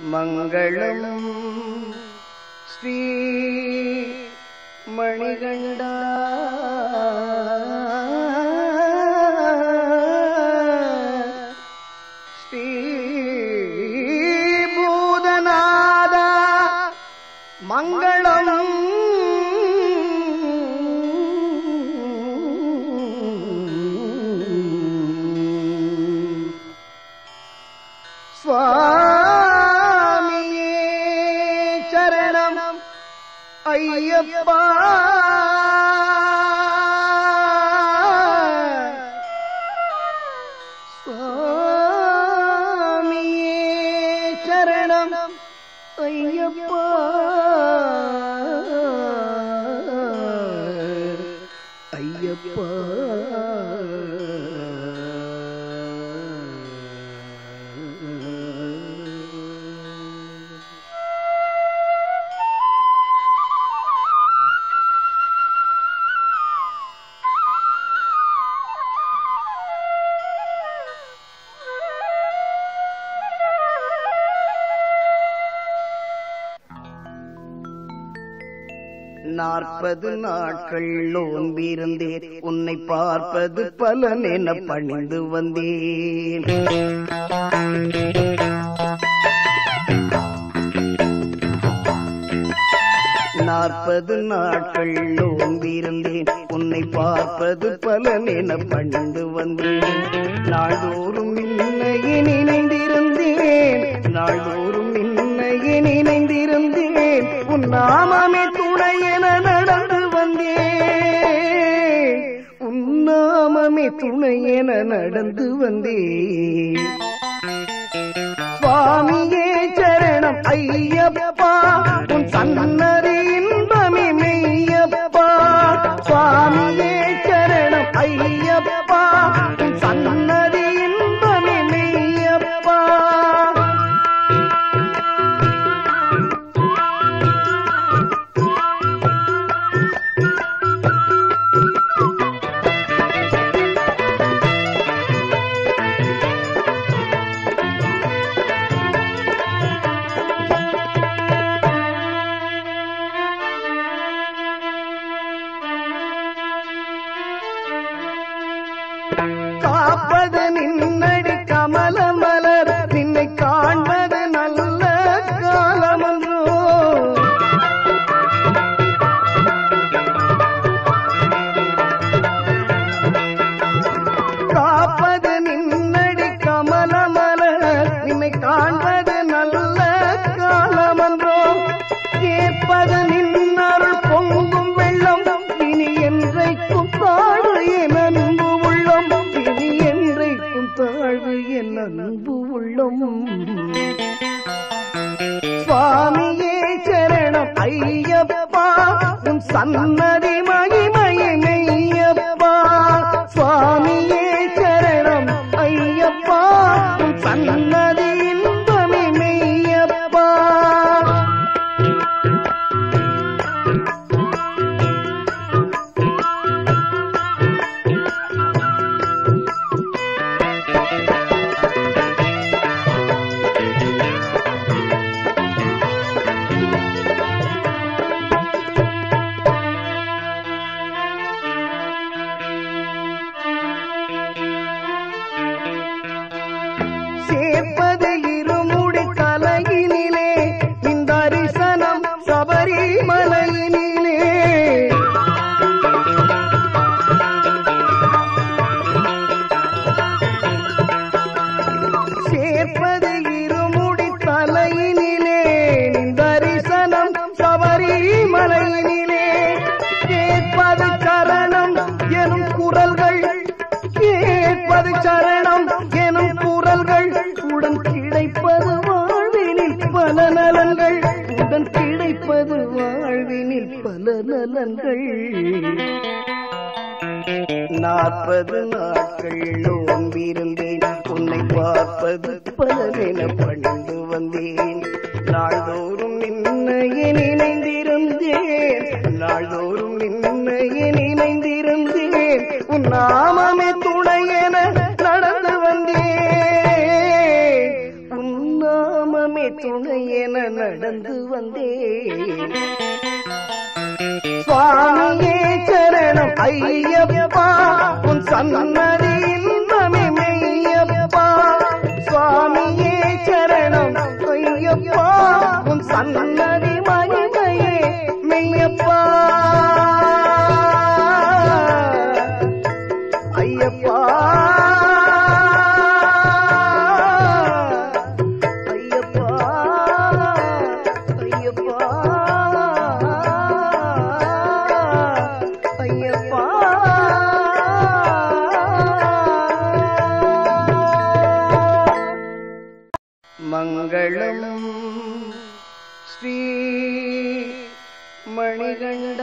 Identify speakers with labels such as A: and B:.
A: मङ्गलम् स्वी मणगङ्गा ஐயப்பா சுவாமியே சரணம் ஐயப்பா ஐயப்பா நாற்பது நாட்கள் நோன்பிருந்தேன். உன்னை பார்ப்பது பலன் என பணிந்து வந்தேன். நாற்பது நாட்கள் நோன்பிருந்தேன். உன்னை பார்ப்பது பலன் என பணிந்து வந்தேன். நாள்தோறும் இன்னையே நினைந்திருந்தேன். நாள்தோறும் இன்னையே நினைந்திருந்தேன். உன் நாமமே துணை என நடந்து வந்தேன் உன் நாமமே துணை என நடந்து வந்தேன் சுவாமியே சரணம் ஐயப்பா. சன்னதி நாட்கள் நாற்பது நாட்கள் நோம்பிருந்தேன் உன்னை பார்ப்பது பலவென பணிந்து வந்தேன். நாள்தோறும் நின்னையே நினைந்திருந்தேன். நாள்தோறும் நின்னையே நினைந்திருந்தேன். உன் நாமமே துணை என நடந்து வந்தேன். உன் நாமமே துணை என நடந்து வந்தேன். சுவாமியே சரணம் ஐயப்பா உன் சன்னதி मङ्गलम्। श्री मणिगण्ड